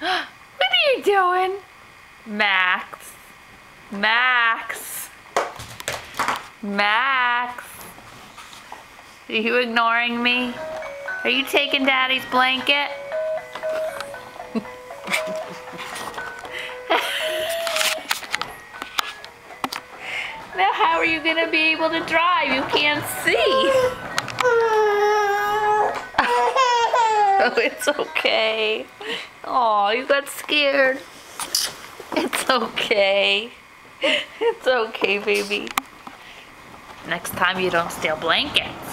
what are you doing? Max. Max. Max. Are you ignoring me? Are you taking Daddy's blanket? now how are you gonna be able to drive? You can't see. it's okay. Oh, you got scared. It's okay. It's okay, baby. Next time you don't steal blankets.